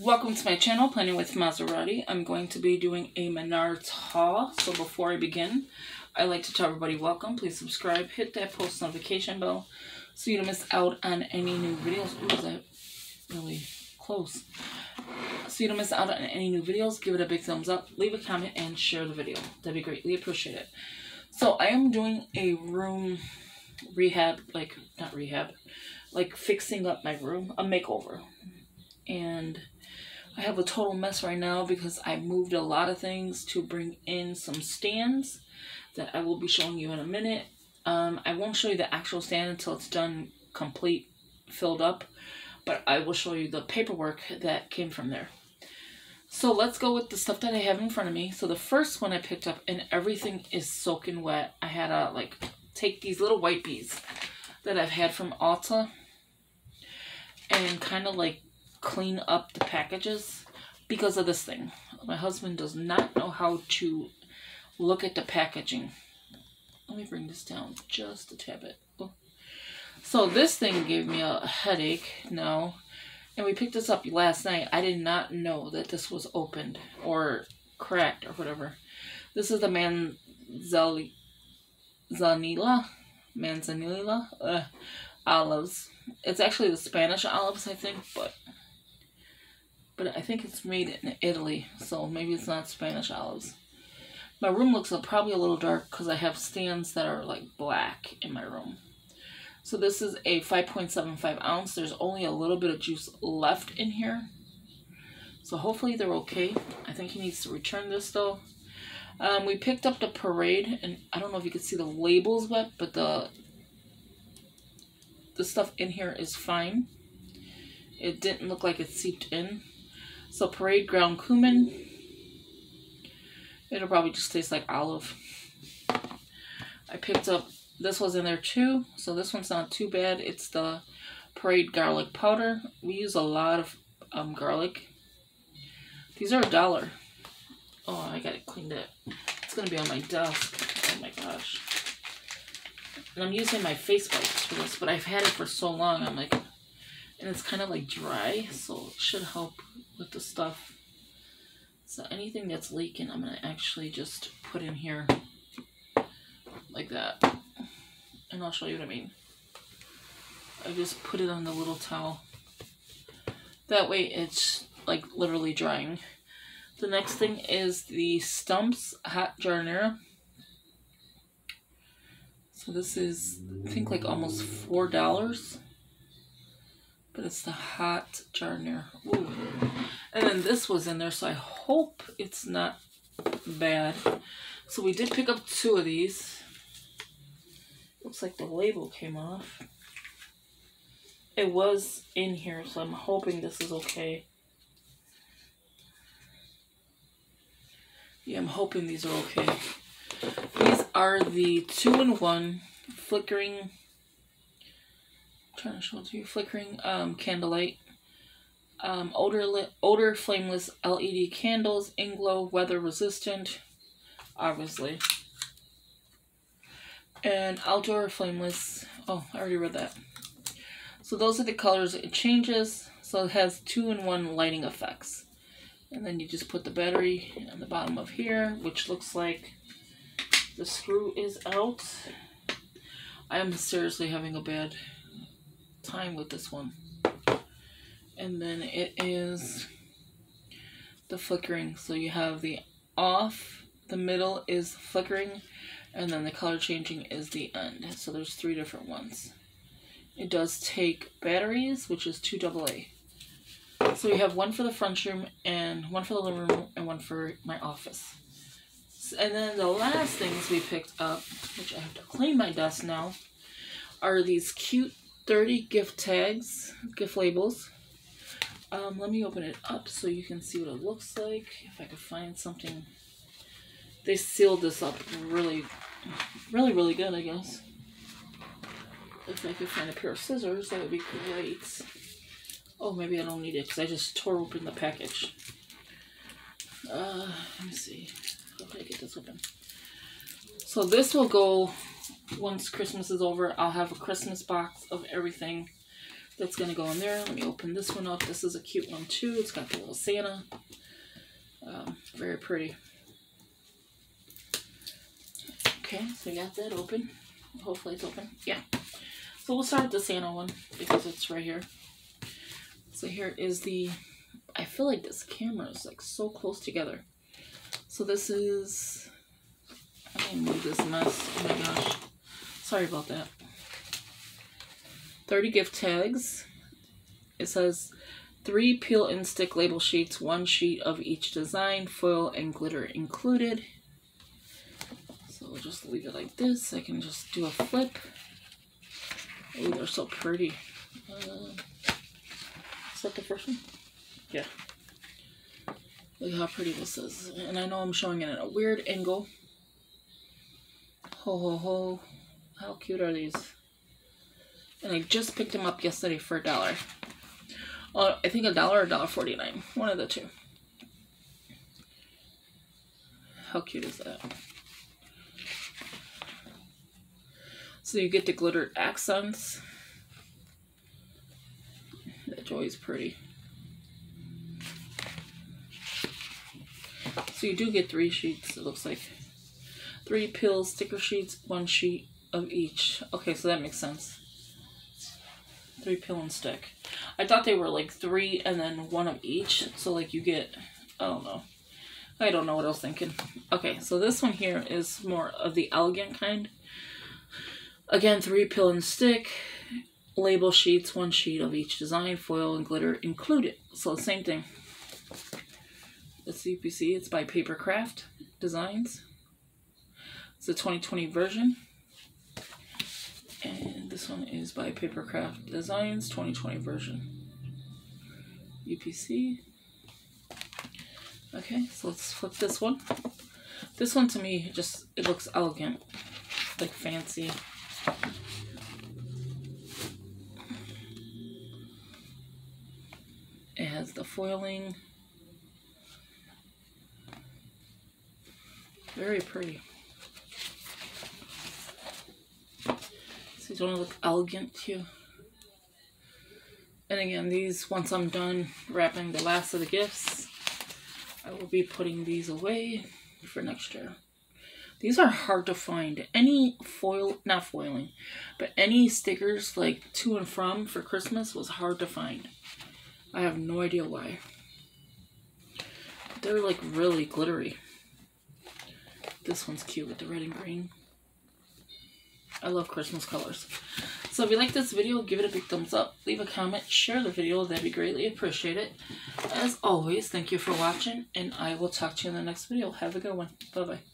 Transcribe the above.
Welcome to my channel, Planning with Monserrate. I'm going to be doing a Menards haul. So before I begin, I'd like to tell everybody welcome. Please subscribe, hit that post notification bell so you don't miss out on any new videos. Ooh, is that really close? So you don't miss out on any new videos. Give it a big thumbs up, leave a comment, and share the video. That'd be greatly appreciated. So I am doing a room rehab, like, not rehab, like fixing up my room, a makeover. And I have a total mess right now because I moved a lot of things to bring in some stands that I will be showing you in a minute. Um, I won't show you the actual stand until it's done complete, filled up, but I will show you the paperwork that came from there. So let's go with the stuff that I have in front of me. So the first one I picked up and everything is soaking wet. I had to like take these little white beads that I've had from Alta and kind of like clean up the packages because of this thing. My husband does not know how to look at the packaging. Let me bring this down just a tad bit. Oh. So this thing gave me a headache now. And we picked this up last night. I did not know that this was opened or cracked or whatever. This is the Manzanilla, Manzanilla uh, olives. It's actually the Spanish olives, I think, but but I think it's made in Italy, so maybe it's not Spanish olives. My room looks probably a little dark because I have stands that are like black in my room. So this is a 5.75 ounce. There's only a little bit of juice left in here. So hopefully they're okay. I think he needs to return this though. Um, we picked up the Parade, and I don't know if you can see the labels wet, but the the stuff in here is fine. It didn't look like it seeped in. So Parade ground cumin. It'll probably just taste like olive. I picked up, this was in there too. So this one's not too bad. It's the Parade garlic powder. We use a lot of um, garlic. These are a dollar. Oh, I got it cleaned up. It's to be on my desk. Oh my gosh. And I'm using my face wipes for this, but I've had it for so long. I'm like, and it's kind of like dry, so it should help with the stuff. So anything that's leaking, I'm to actually just put in here like that. And I'll show you what I mean. I just put it on the little towel. That way it's like literally drying. The next thing is the Stumps Hot Giardiniera. So this is, I think like almost $4 but it's the hot. Ooh. And then this was in there, so I hope it's not bad. So we did pick up two of these. Looks like the label came off. It was in here, so I'm hoping this is okay. Yeah, I'm hoping these are okay. These are the two-in-one flickering trying to show it to you. Flickering um, candlelight. Um, odor, odor flameless LED candles, Inglow, weather resistant, obviously. And outdoor flameless. Oh, I already read that. So those are the colors it changes. So it has two in one lighting effects. And then you just put the battery on the bottom of here, which looks like the screw is out. I am seriously having a bad time with this one. And then it is the flickering. So you have the off, the middle is flickering, and then the color changing is the end. So there's three different ones. It does take batteries, which is two AA. So we have one for the front room, and one for the living room, and one for my office. And then the last things we picked up, which I have to clean my desk now, are these cute 30 gift tags, gift labels. Um, let me open it up so you can see what it looks like. If I could find something. They sealed this up really, really, really good, I guess. If I could find a pair of scissors, that would be great. Oh, maybe I don't need it because I just tore open the package. Uh, let me see. How can I get this open? So this will go once Christmas is over, I'll have a Christmas box of everything that's gonna go in there. Let me open this one up. This is a cute one too. It's got the little Santa. Um, very pretty. Okay, so we got that open. Hopefully it's open. Yeah. So we'll start with the Santa one because it's right here. So here is the, I feel like this camera is like so close together. So this is, Me move this mess. Oh my gosh. Sorry about that. 30 gift tags. It says three peel and stick label sheets, one sheet of each design, foil and glitter included. So we'll just leave it like this. I can just do a flip. Oh, they're so pretty. Uh, is that the first one? Yeah. Look how pretty this is. And I know I'm showing it at a weird angle. Oh, ho ho ho. How cute are these? And I just picked them up yesterday for a dollar. Oh, I think a dollar or dollar forty nine. One of the two. How cute is that? So you get the glittered accents. That joy's pretty. So you do get three sheets, it looks like. Three pills, sticker sheets, one sheet of each. Okay, so that makes sense. Three pill and stick. I thought they were like three and then one of each. So like you get, I don't know. I don't know what I was thinking. Okay, so this one here is more of the elegant kind. Again, three pill and stick, label sheets, one sheet of each design, foil and glitter included. So same thing. It's UPC, it's by Papercraft Designs. It's the 2020 version. And this one is by Papercraft Designs, 2020 version. UPC. Okay, so let's flip this one. This one to me just, it looks elegant, like fancy. It has the foiling. Very pretty. These want to look elegant too. And again, these, once I'm done wrapping the last of the gifts, I will be putting these away for next year. These are hard to find. Any foil, not foiling, but any stickers like to and from for Christmas was hard to find. I have no idea why. They're like really glittery. This one's cute with the red and green. I love Christmas colors. So if you like this video, give it a big thumbs up, leave a comment, share the video, that'd be greatly appreciated. As always, thank you for watching, and I will talk to you in the next video. Have a good one. Bye-bye.